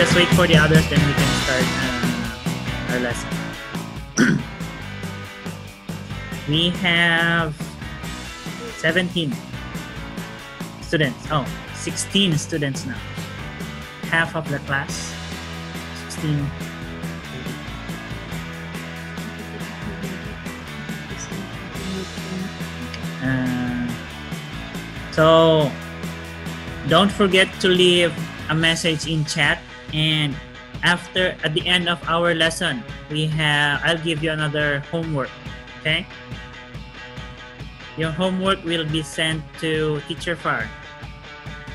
just wait for the others, then we can start uh, our lesson. we have 17 students. Oh, 16 students now. Half of the class. 16. Uh, so don't forget to leave a message in chat and after at the end of our lesson we have I'll give you another homework okay? Your homework will be sent to teacher Far.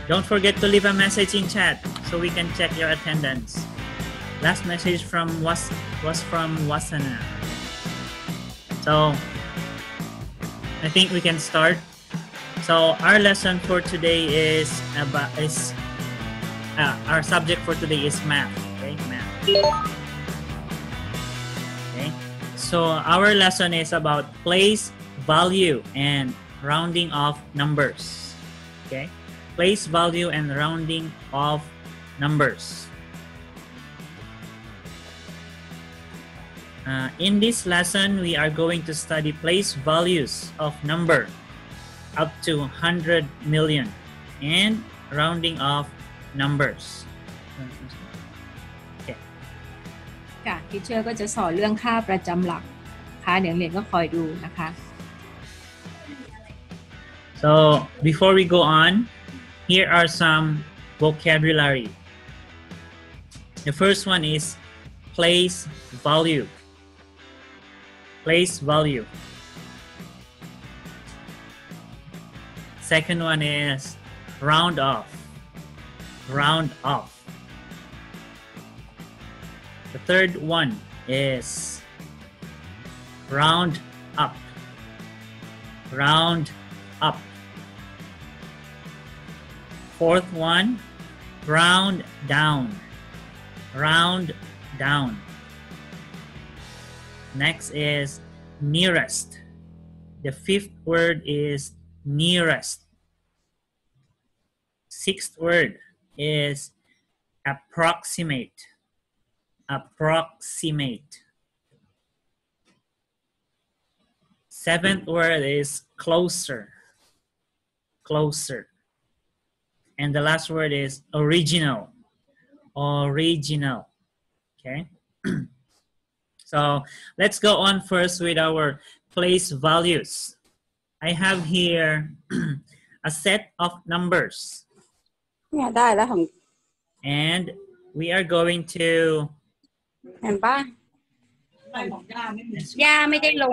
Don't forget to leave a message in chat so we can check your attendance. Last message from was was from Wasana. So I think we can start. So our lesson for today is about is uh, our subject for today is math. Okay, math. Okay, so our lesson is about place, value, and rounding off numbers. Okay, place, value, and rounding off numbers. Uh, in this lesson, we are going to study place values of number up to 100 million and rounding off numbers ค่ะทีเชอร์ก็จะสอนเรื่องค่าประจำหลักค่ะเดี๋ยวเรียนก็คอยดูนะคะ so before we go on here are some vocabulary the first one is place value place value second one is round off round off. The third one is round up. Round up. Fourth one, round down. Round down. Next is nearest. The fifth word is nearest. Sixth word, is approximate. Approximate. Seventh word is closer. Closer. And the last word is original. Original. Okay. so let's go on first with our place values. I have here a set of numbers เนี่ยได้แล้วของ and we are going to เห็นปะย่าไม่ได้ลง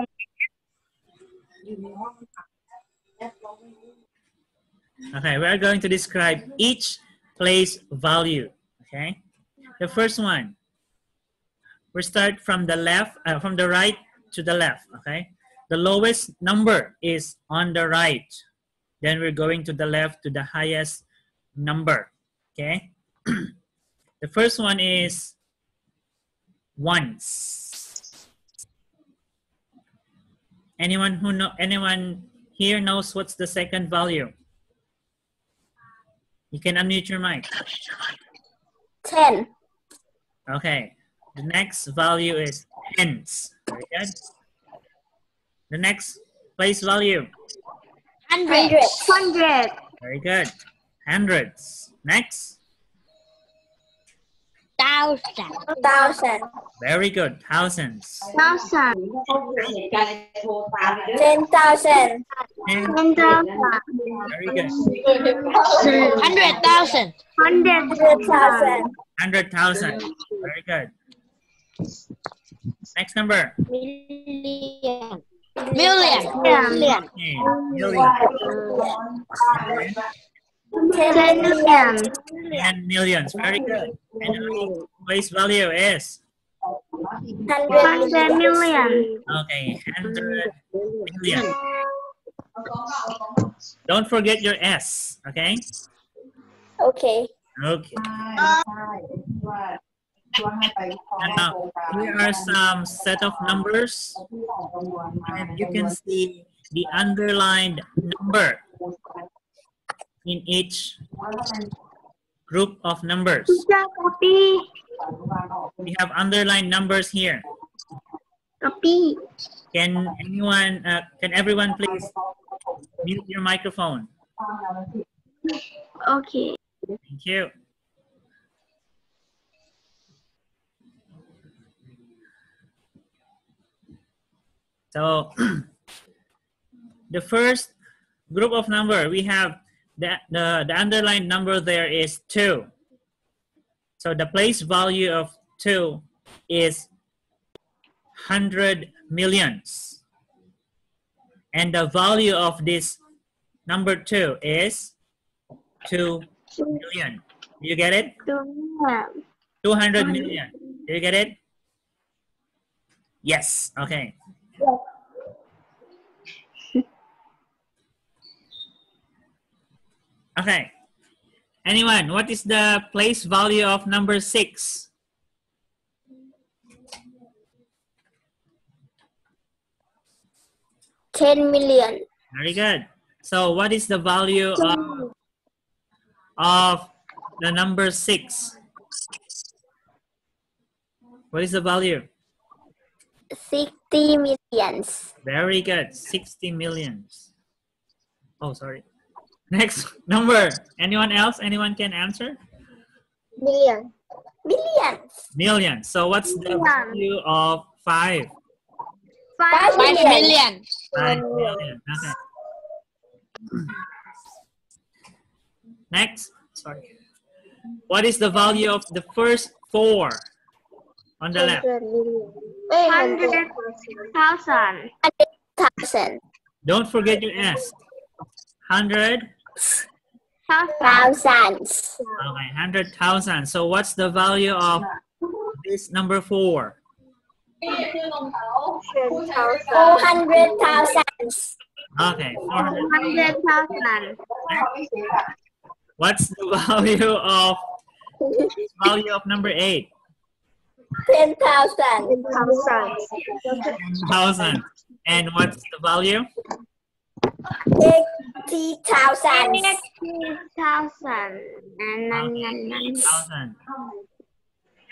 okay we are going to describe each place value okay the first one we start from the left uh, from the right to the left okay the lowest number is on the right then we're going to the left to the highest number. Okay. the first one is ones. Anyone who know anyone here knows what's the second value? You can unmute your mic. 10. Okay. The next value is tens. Very good. The next place value. 100. 100. Very good. Hundreds. Next. Thousand. Thousand. Very good. Thousands. Thousand. Ten thousand. Ten thousand. Very good. Hundred thousand. Hundred thousand. Hundred thousand. Very good. Next number. Million. Million. Million. Okay. Million. Ten million. And millions. Very good. And place value is Hundred million. okay. Hundred million. Don't forget your S. Okay. Okay. Okay. Now, here are some set of numbers, and you can see the underlined number in each group of numbers. We have underlined numbers here. Copy. Can anyone, uh, can everyone please mute your microphone? Okay. Thank you. So the first group of number we have the, the, the underlined number there is two. So the place value of two is 100 millions. And the value of this number two is 2 million. Do you get it? Two. 200 million. Do you get it? Yes. Okay. Okay. Anyone, what is the place value of number six? Ten million. Very good. So what is the value of, of the number six? What is the value? Sixty millions. Very good. 60 millions. Oh, sorry. Next number. Anyone else? Anyone can answer? Million. Millions. Millions. So what's the Million. value of five? Five million. Five million. Okay. Next. Sorry. What is the value of the first four on the left? Hundred thousand. Thousand. Don't forget your S. 100. Thousands. Okay, hundred thousand. So what's the value of this number four? Four hundred thousand. Okay, four hundred thousand. What's the value of value of number eight? Ten thousand. Ten thousand. And what's the value? 20,000. 20,000.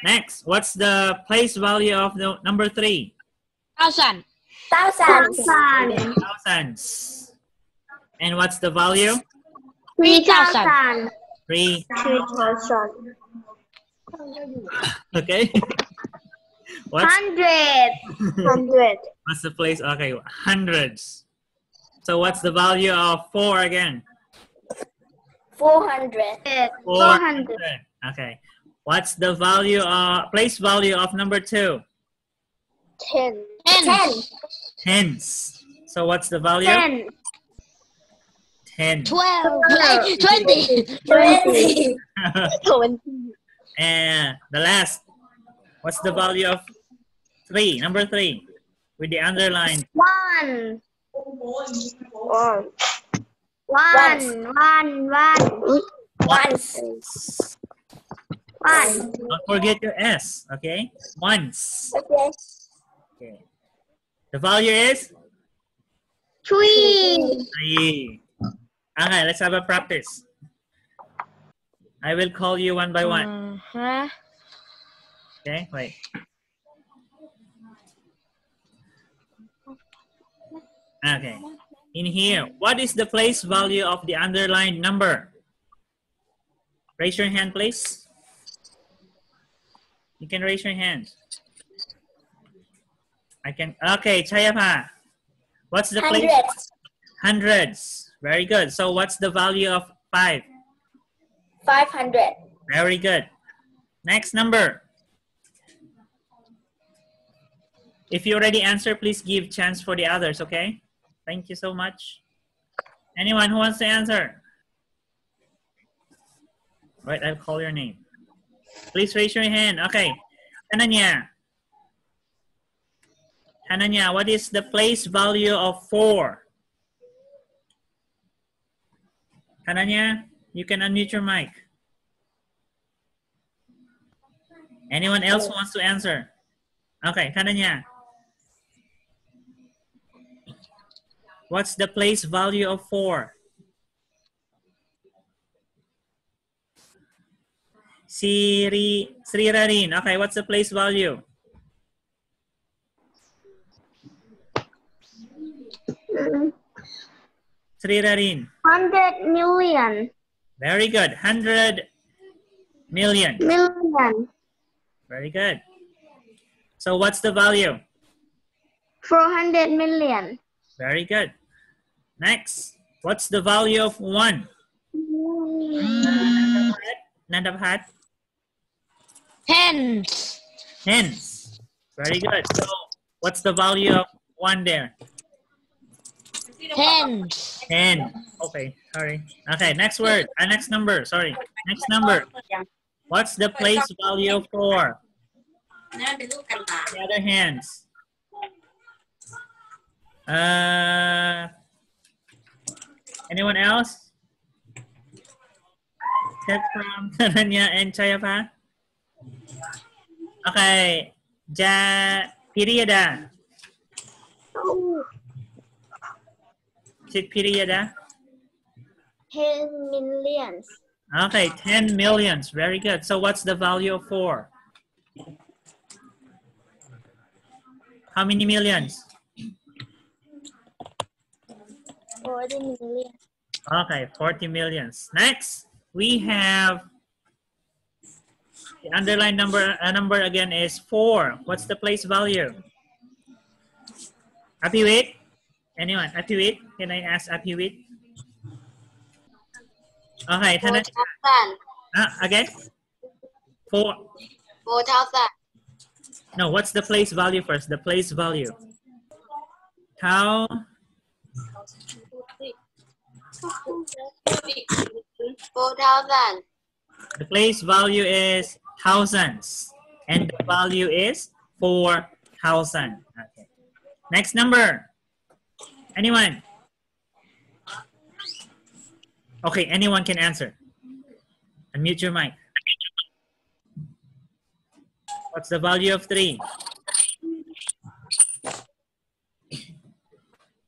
Next, what's the place value of the number three? Thousand. Thousand. Thousand. Thousands. And what's the value? Three thousand. Three. Three thousand. Okay. What's, hundred. hundred. What's the place? Okay, hundreds. So what's the value of four again? Four hundred. Four hundred. Okay. What's the value of, place value of number two? Ten. Ten. Tens. So what's the value? Ten. Ten. Twelve. Twenty. Twenty. Twenty. and the last. What's the value of three? Number three. With the underline. One. One. One. One. One. Once. One. Don't forget your S. Okay. Once. Okay. Okay. The value is Three. three. Okay, let's have a practice. I will call you one by one. Uh-huh. Okay, wait. Okay. In here, what is the place value of the underlined number? Raise your hand, please. You can raise your hand. I can. Okay, Chayapa. What's the place? Hundreds. Hundreds. Very good. So what's the value of five? Five hundred. Very good. Next number. If you already answer, please give chance for the others, okay? Thank you so much. Anyone who wants to answer? Right, I'll call your name. Please raise your hand. Okay. Hananya. Hananya, what is the place value of four? Hananya, you can unmute your mic. Anyone else wants to answer? Okay, Hananya. What's the place value of four? Sri Rarin. Okay, what's the place value? Srirarin. Hundred million. Very good. 100 million. Million. Very good. So what's the value? Four hundred million. Very good. Next, what's the value of 1? Nandabhat? Hence. Hence. Very good. So, what's the value of 1 there? 10. 10. Okay, sorry. Okay, next word. Uh, next number, sorry. Next number. What's the place value of 4? The other hands. Uh, anyone else? Check from Tananya and Chayapa. Okay. Ja Piriada. Check Piriada. Ten millions. Okay, 10 millions. Very good. So what's the value of 4? How many millions? Forty million. Okay, 40 millions. Next, we have the underlying number uh, number again is 4. What's the place value? Apiwit? Anyone? Apiwit? Can I ask Apiwit? Okay, Tanan- thousand. ah, again? 4. Four thousand. No, what's the place value first? The place value. How? Four thousand. The place value is thousands. And the value is 4,000. Okay. Next number. Anyone? Okay, anyone can answer. Unmute your mic. What's the value of 3?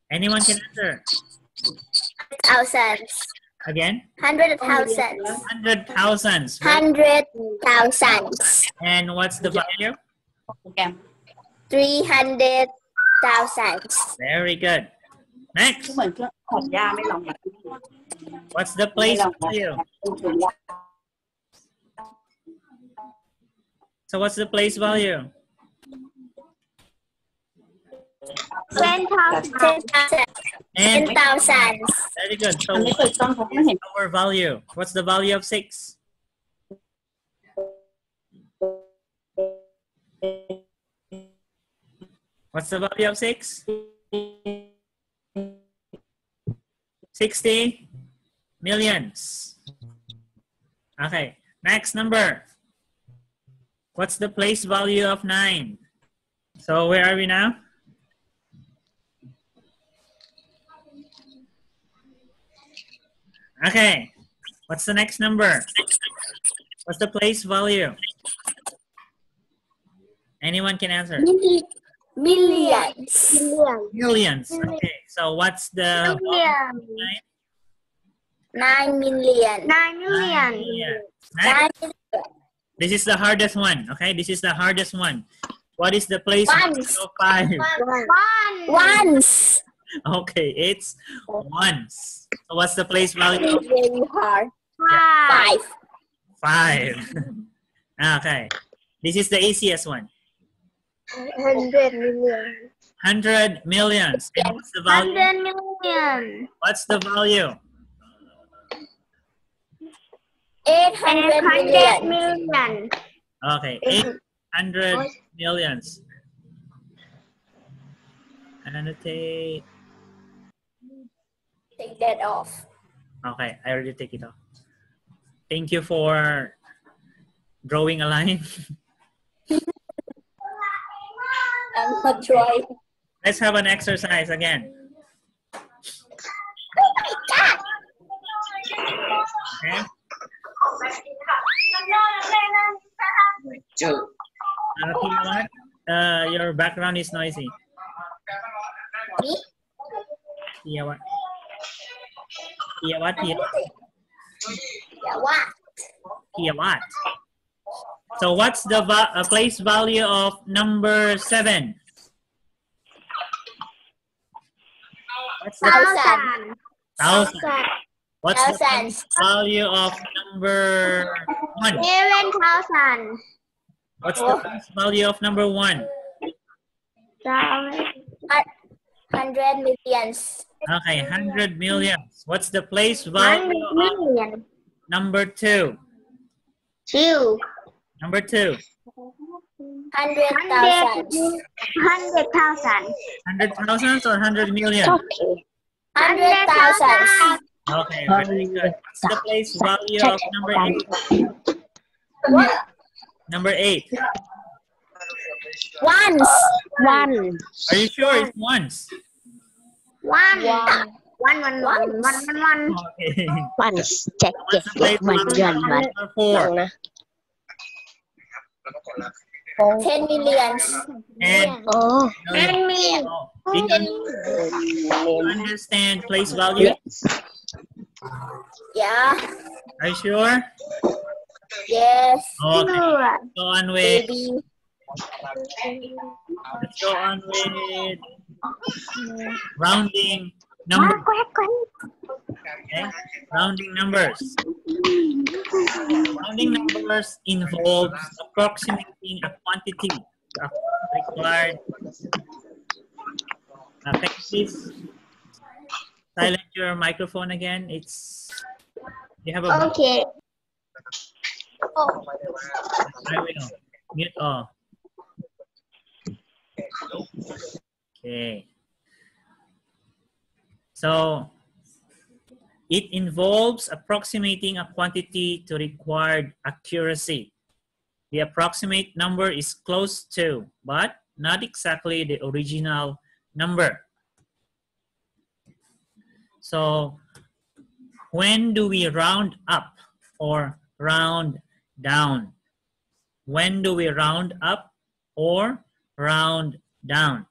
Anyone can answer thousands. Again? Hundred thousands. Hundred thousands. Right? Hundred thousands. And what's the value? Okay. Three hundred thousands. Very good. Next. What's the place value? So what's the place value? Ten thousand. Ten thousand. Very good. So what's our value? What's the value of six? What's the value of six? Sixty millions. Okay. Next number. What's the place value of nine? So where are we now? Okay, what's the next number? What's the place value? Anyone can answer. Millions. Millions. Millions. Okay, so what's the Million. Nine million. Nine Nine million. Next, this is the hardest one. Okay, this is the hardest one. What is the place value Once. of five? One. Once. Okay, it's once. So what's the place value of Very hard. Five. five? okay, this is the easiest one. Hundred million. Hundred millions. And what's the value? Hundred million. What's the value? Eight hundred million. million. Okay, eight hundred millions. Annotate. Take that off. Okay, I already take it off. Thank you for drawing a line. I'm not trying. Let's have an exercise again. Oh my Okay. Uh, Tia, what? Uh, your background is noisy. Me? Tia, what? Tia, what? Tia, Yeah, what? Tia, what? So what's the va- uh, place value of number seven? What's the Thousand. thousand? What's the Thousand. place value of number one? Seven thousand. What's the place value of number one? Hundred millions. Okay, hundred millions. What's the place value of million. number two? Two. Number two. Hundred thousand. Hundred thousand. Hundred thousands or hundred million? Hundred thousand. Okay, very good. What's the place value of number eight? What? Number eight. Once. Uh, one. Are you sure it's once? One. One. One, one, one, one, one, one. Okay. Once. Check, check, What's the place check. One, value of one, one. number four? na. Ten millions. And Oh. Ten million. oh, you understand place value? Yeah. Are you sure? Yes. Okay. Go on with. Baby. Let's go on with rounding numbers. Okay. Rounding numbers. Rounding numbers involves approximating a quantity required. Uh, please silent your microphone again? It's you have a Okay. I will mute all. Okay. So it involves approximating a quantity to required accuracy. The approximate number is close to, but not exactly the original number. So when do we round up or round down? When do we round up or round down?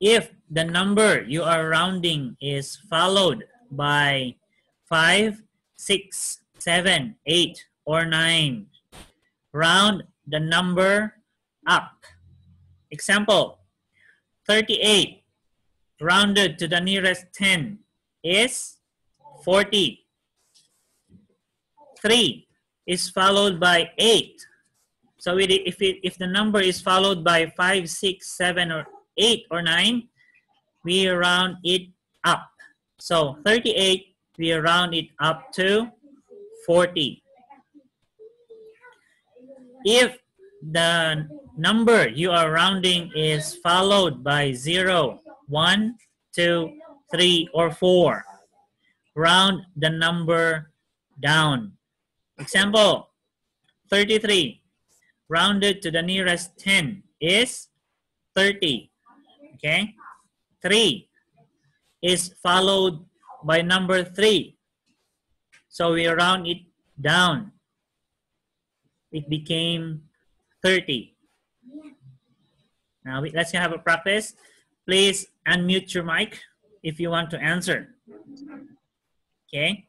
If the number you are rounding is followed by 5, 6, 7, 8, or 9, round the number up. Example, 38 rounded to the nearest 10 is 40. 3 is followed by 8. So it, if, it, if the number is followed by 5, 6, 7, or 8 or 9, we round it up. So 38, we round it up to 40. If the number you are rounding is followed by 0, 1, 2, 3, or 4, round the number down. Example, 33 rounded to the nearest 10 is 30. Okay? 3 is followed by number 3. So we round it down. It became 30. Now we- let's have a practice. Please unmute your mic if you want to answer. Okay?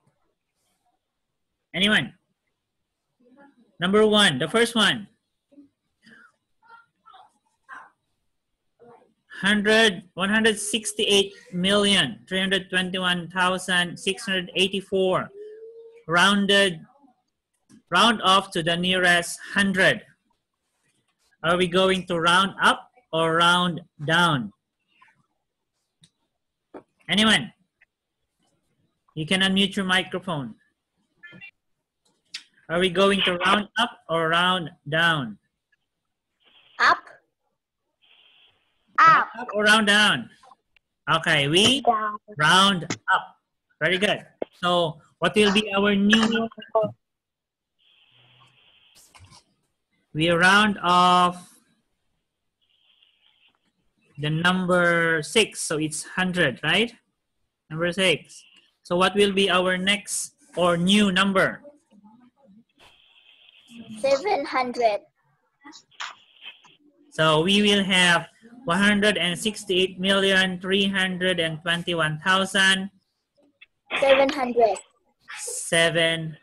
Anyone? Number one, the first one. 168,321,684 rounded round off to the nearest 100 are we going to round up or round down? Anyone? You can unmute your microphone. Are we going to round up or round down? Up. Up. Up or round down? Okay, we Down. round up. Very good. So what will be our new We round off the number six, so it's 100, right? Number six. So what will be our next or new number? Seven hundred. So we will have 168,321,000 Seven hundred. seven.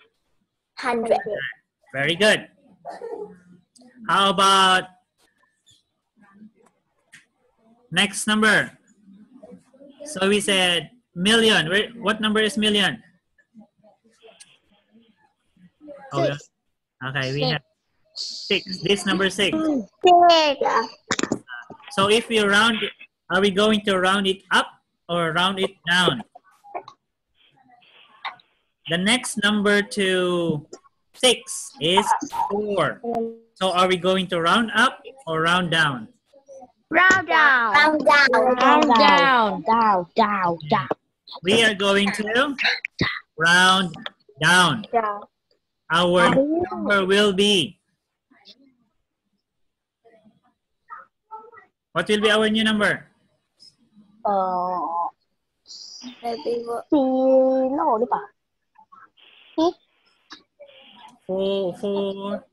Very good. How about next number? So we said million. Where, what number is million? Oh, okay, we have six. This number six. Six. So if we round, it- are we going to round it up or round it down? The next number to six is four. So are we going to round up or round down? Round down. Round down. Round down. Down. Down. Down. We are going to round down. Down. Our number will be. What will be our new number? Uh, maybe no, di ba? Four. Four. Four.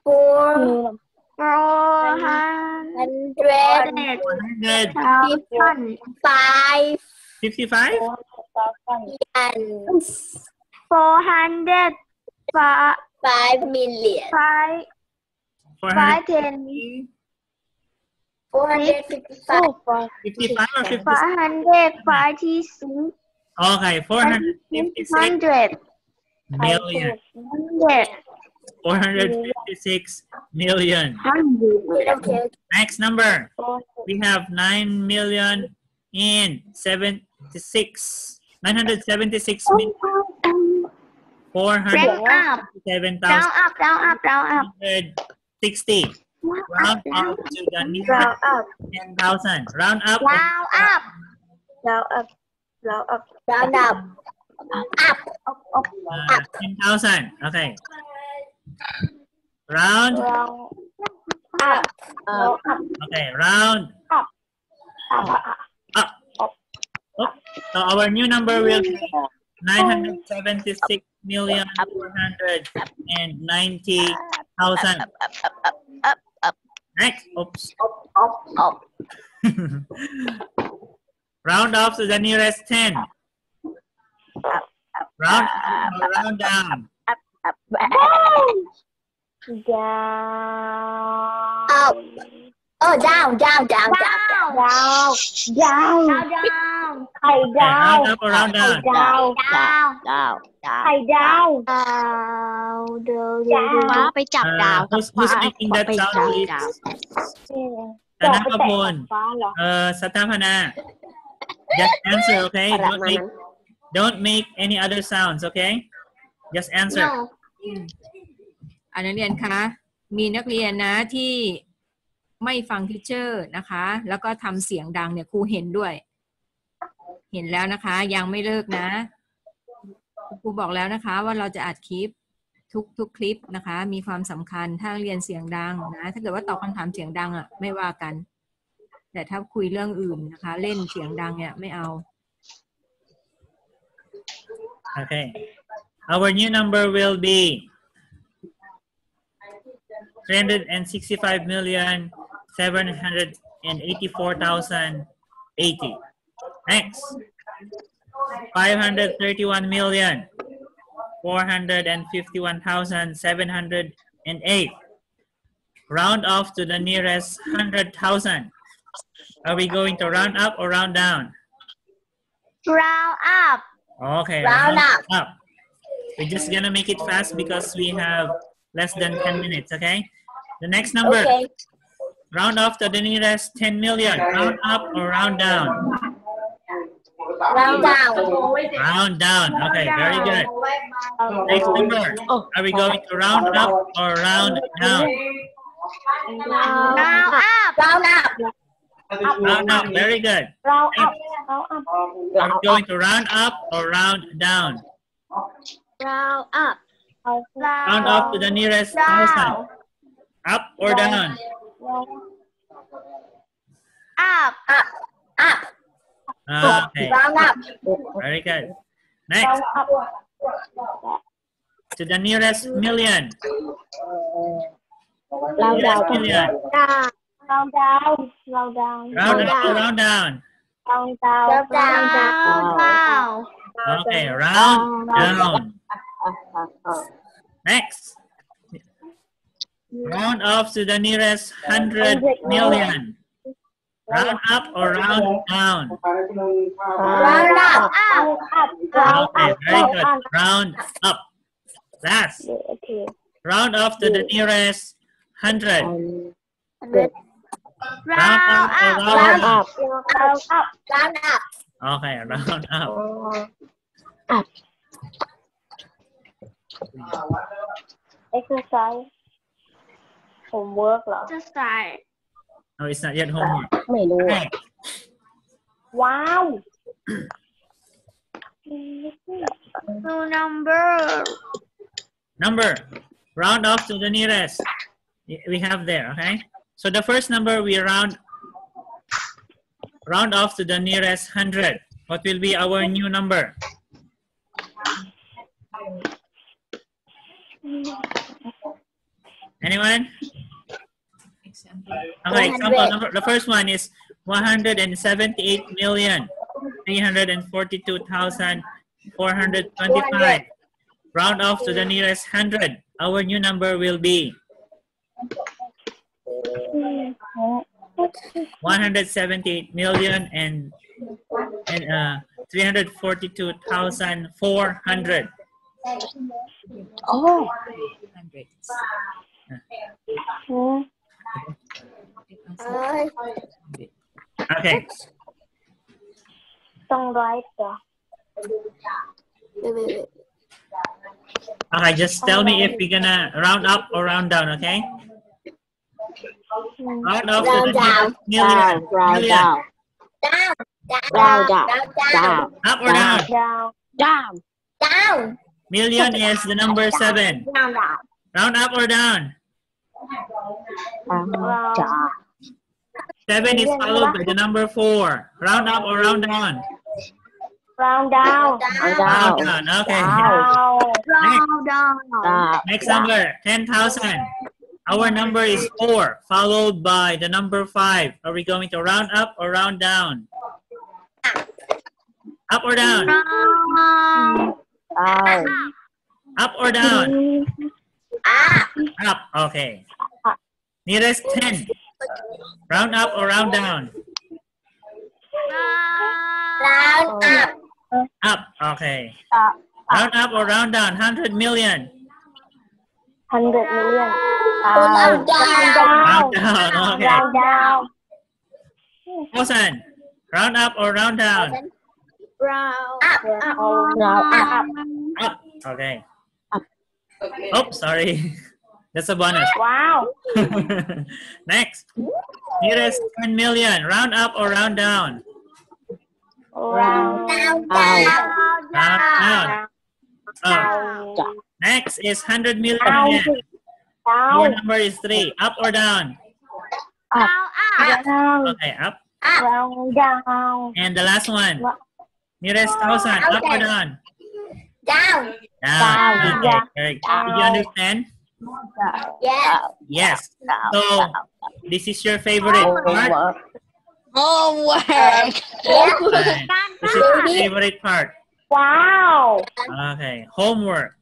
Four. Four hundred. Hundred. Five. Fifty-five. Five million. Five. Five ten. Four hundred fifty-five. fifty-five or fifty? five hundred five six Okay, four hundred fifty-six hundred million. hundred Four hundred fifty-six million. hundred Okay. Next number, we have nine million and seventy-six. Nine hundred seventy-six oh, million. Um, four hundred Round up, seven up, round up, round up. sixty. Round up to the nearest up, ten thousand. Round up. round up, round up, round up, Round up. Up. Uh, ten thousand. Okay. Round. round Up. up, Okay. Round up. up. Oh, so our new number will be nine hundred seventy-six million four hundred and ninety thousand. Next. Oops. up. Up. round off to the nearest ten. Round up or round down. Down. Up. Oh, down, down, down, down, down. Down. Down. Down. ไข่ Okay, ดาว round up or round down. ดาวดาวดาวไข่ดาว ดาวเดาวดาวฟ้าไปจับดาว Uh, who's, who's making that ไป sound, จับ please? ดาวธนพพล ฟ้าเหรอ uh, Satapana. Just answer, okay? ประ Don't มาณ make, นั้น don't make any other sounds, okay? Just answer. No. อันนักเรียนคะ มีนักเรียนนะที่ ไม่ฟังทิเชอร์นะคะ แล้วก็ทำเสียงดังเนี่ยครูเห็นด้วย เห็นแล้วนะคะ ยังไม่เลิกนะครูบอกแล้วนะคะ ว่าเราจะอัดคลิปทุกทุกคลิปนะคะ มีความสำคัญถ้าเรียนเสียงดังนะ ถ้าเกิดว่าตอบคำถามเสียงดังอะ ไม่ว่ากัน แต่ถ้าคุยเรื่องอื่นนะคะ เล่นเสียงดังเนี่ยไม่เอา Okay. Our new number will be 365 million 784,080. Next. 531 million 451,708. Round off to the nearest 100,000. Are we going to round up or round down? round up Okay, Round up. up. We're just gonna make it fast because we have less than 10 minutes, okay? The next number, Okay. Round off to the nearest 10 million. Round up or round down? Round down. Round down. Okay, very good. Next number, oh. are we going to round up or round down? round up Round up. Round up, very good. round up round up Are we going to round up or round down? round up Round off to the nearest thousand. Up or down? Up Up. Up. Okay, Round up. very good. Next, to the nearest million. round down million. round down round down Round up or round down? round down Round down. down Okay, round down. Next, Round off to the nearest hundred million. Round up or round down? Round up. Okay, very good. Round up. Last. Okay. Round off to the nearest hundred. Um, hundred. Round up round Round? Up. Round up. Round up. Okay, round up. Up. Exercise Homework เหรอ Exercise. No, it's not yet homework. ไม่รู้ Okay. ว้าว No number. Number. Round off to the nearest. We have there, okay? So the first number we round round off to the nearest hundred. What will be our new number? Anyone? Okay, 100. example. The first one is 178 million 342,425. Round off to the nearest hundred. Our new number will be 178 million and and uh 342,400. โอ้ Hundreds. Okay. Don't write Okay, just tell me if we're gonna round up or round down, okay? Round up Down. down. Down. Down. down. Down. Down. Down. Down. Up or down? Down. Down. Down. Million is the number seven. Round up. Down. Down. Down. down? Seven is followed by the number four. Round up or round down? Round down. Round down. Round down. Okay. Round down. Next, number, 10,000. Our number is four, followed by the number five. Are we going to round up or round down? Up or down? Down. Up or down? Up. Up, okay. Nearest 10. Round up or round down? Round, up. Up, okay. Up. Round up or round down? 100 million. 100 million. Round, round down. Round down, okay. Round down. Thousand. Round up or round down? Round up. Up. Up. up. Up, okay. Okay. Oh, sorry. That's a bonus. Wow. Next. Nearest 10 million. Round up or round down? Round down. Round down. Oh. Next is 100 million. Down. Your number is 3. Up or down? Up. up. up. Okay, up. up. Round down. And the last one. Nearest thousand. Up or down? Down. Down. down. Okay, correct. You understand? Yes. Yes. So, this is your favorite part? Homework. Right. This is your favorite part. Wow. Okay, homework.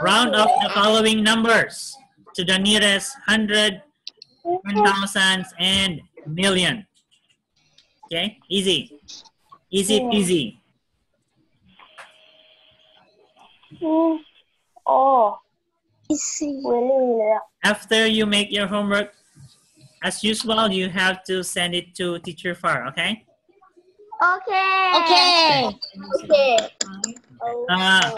Round up the following numbers to the nearest hundred, ten thousands, and million. Okay, easy. Easy peasy. Oh. After you make your homework, as usual, you have to send it to teacher Far, okay? Okay. Okay. Okay. Uh,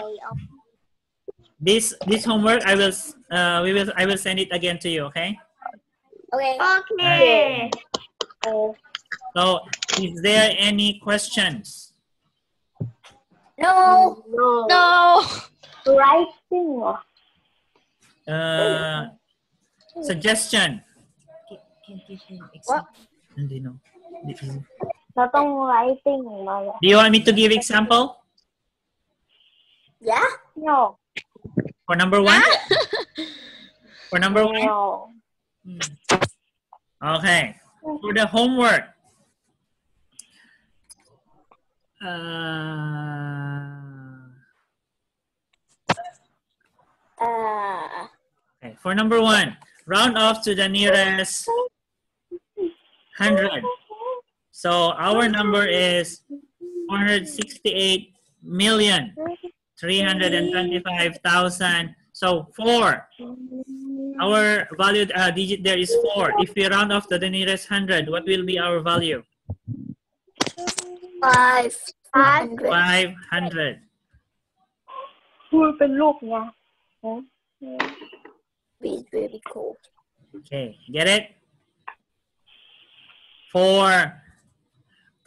this this homework I will uh, we will I will send it again to you, okay? Okay. Okay. okay. So, is there any questions? No. No. No. Right thing. Uh, suggestion. What? Hindi, no. Writing. Do you want me to give example? Yeah? No. For number one? For number no. one? Okay. For the homework. Uh. Okay, for number one, round off to the nearest hundred. So our number is 468 million 325,000. So four. Our value uh, digit there is four. If we round off to the nearest hundred, what will be our value? Five hundred. 500. พูดเป็นลูกไง Be very cool. Okay, get it? For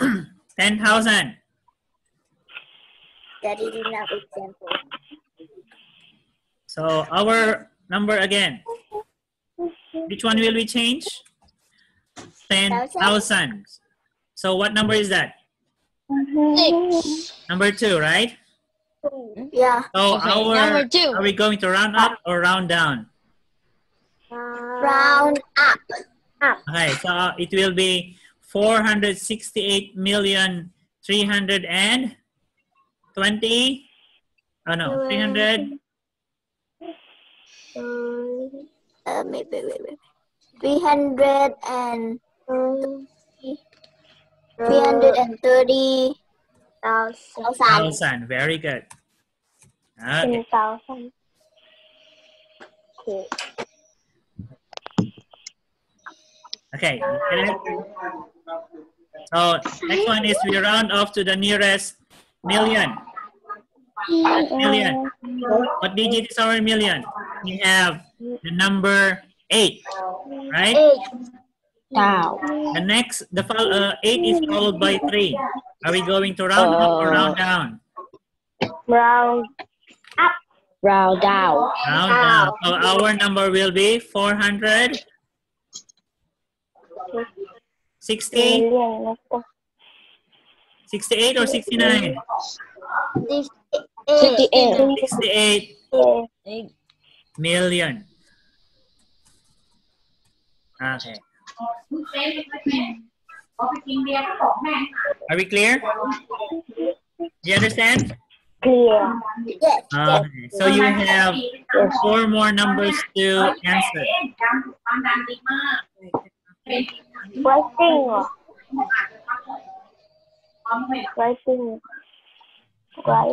10,000. That is enough example. So our number again. Which one will we change? 10,000. So what number is that? Six. Number two, right? Yeah. So okay. our number two. Are we going to round up or round down? Round up. up. Okay, so it will be four hundred sixty-eight million three hundred and twenty. Oh no, three hundred. Uh, maybe, maybe. Three hundred and. Um, 330,000. Very good. Okay. Okay. Okay. So next one is we round off to the nearest million. Million. What digit is our million? We have the number eight, right? Eight tau. The next, the uh, 8 is followed by 3. Are we going to round uh, up or round uh, down? Round up. Round down. Round down. So our number will be 400. 60? 68 or 69? 68. 68 million. Okay. Are we clear? Do you understand? Clear. Ah, yes. So you have four more numbers to answer. Writing. Writing. Right.